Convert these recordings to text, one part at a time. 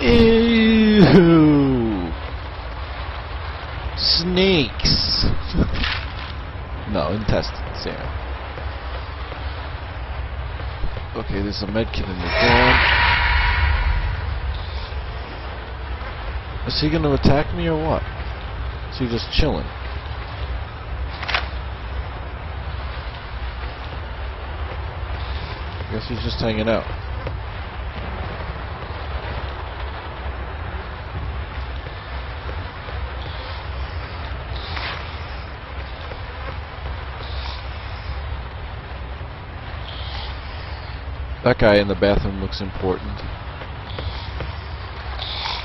Ew. Snakes. no, intestines, yeah. Okay, there's a medkit in the door. Is he gonna attack me or what? Is he just chilling? I guess he's just hanging out. That guy in the bathroom looks important.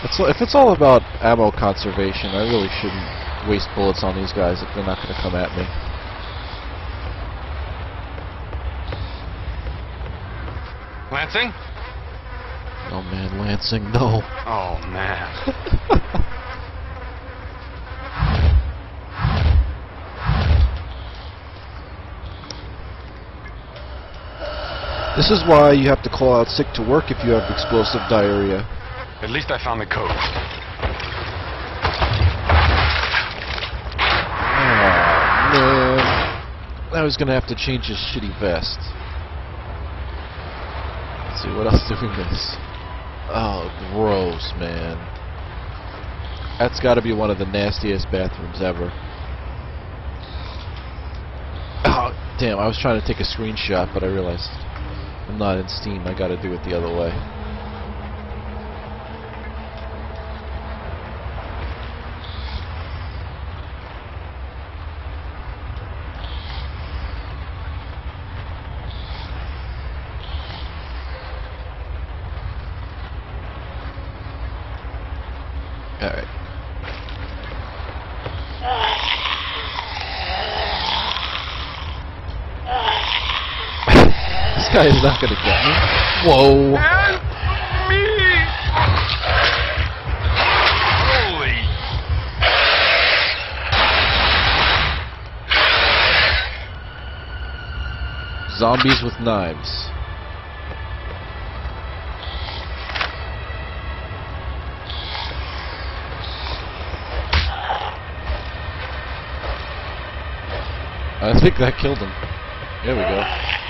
It's, if it's all about ammo conservation, I really shouldn't waste bullets on these guys if they're not going to come at me. Lansing? Oh man, Lansing, no. Oh, man. This is why you have to call out sick to work if you have explosive diarrhea. At least I found the code. Oh man. I was gonna have to change his shitty vest. Let's see, what else do we miss? Oh, gross, man. That's gotta be one of the nastiest bathrooms ever. Oh, damn, I was trying to take a screenshot, but I realized I'm not in Steam. I gotta do it the other way. Alright. Ah. This guy is not gonna get me. Whoa. Help me! Holy... Zombies with knives. I think that killed him. There we go.